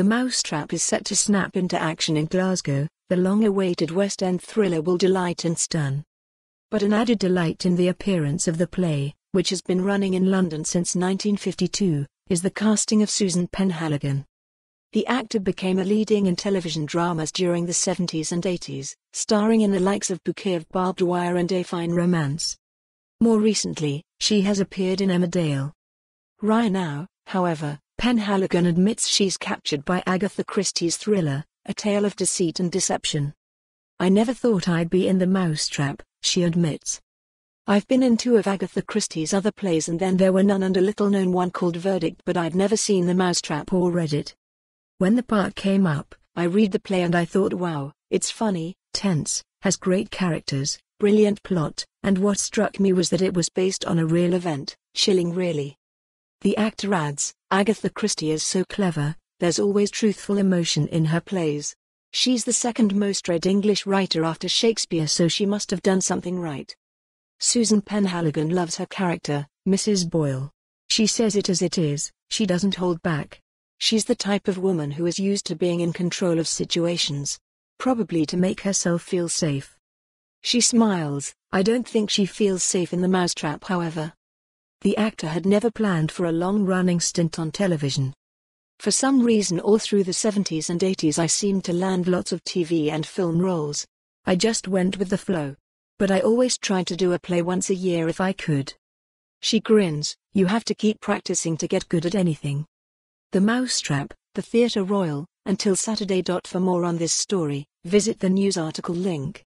The Mousetrap is set to snap into action in Glasgow, the long-awaited West End thriller will delight and stun. But an added delight in the appearance of the play, which has been running in London since 1952, is the casting of Susan Penhaligon. The actor became a leading in television dramas during the 70s and 80s, starring in the likes of Bouquet of Barbed Wire and A Fine Romance. More recently, she has appeared in Emmerdale. Right now, however, Penhaligon admits she's captured by Agatha Christie's thriller, A Tale of Deceit and Deception. I never thought I'd be in the mousetrap, she admits. I've been in two of Agatha Christie's other plays and then there were none and a little known one called Verdict but I'd never seen the mousetrap or read it. When the part came up, I read the play and I thought wow, it's funny, tense, has great characters, brilliant plot, and what struck me was that it was based on a real event, chilling really. The actor adds, Agatha Christie is so clever, there's always truthful emotion in her plays. She's the second most read English writer after Shakespeare so she must have done something right. Susan Penhaligon loves her character, Mrs. Boyle. She says it as it is, she doesn't hold back. She's the type of woman who is used to being in control of situations. Probably to make herself feel safe. She smiles, I don't think she feels safe in the mousetrap however. The actor had never planned for a long-running stint on television. For some reason all through the 70s and 80s I seemed to land lots of TV and film roles. I just went with the flow. But I always tried to do a play once a year if I could. She grins, you have to keep practicing to get good at anything. The Mousetrap, The Theatre Royal, until Saturday. For more on this story, visit the news article link.